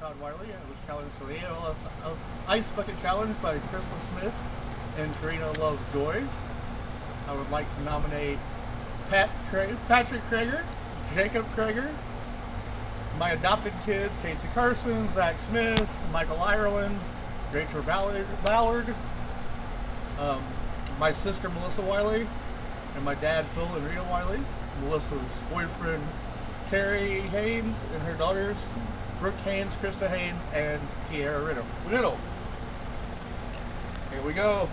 Todd Wiley. I was challenged for the Ice Bucket Challenge by Crystal Smith and Tarina Love Joy. I would like to nominate Pat Tra- Patrick Kreiger, Jacob Kreiger, my adopted kids, Casey Carson, Zach Smith, Michael Ireland, Rachael Ballard, Ballard um, my sister Melissa Wiley, and my dad Phil and Rita Wiley, Melissa's boyfriend Terry Haynes, and her daughters Brook Haynes, Krista Haynes, and Teirra Riddle. Riddle. Here we go.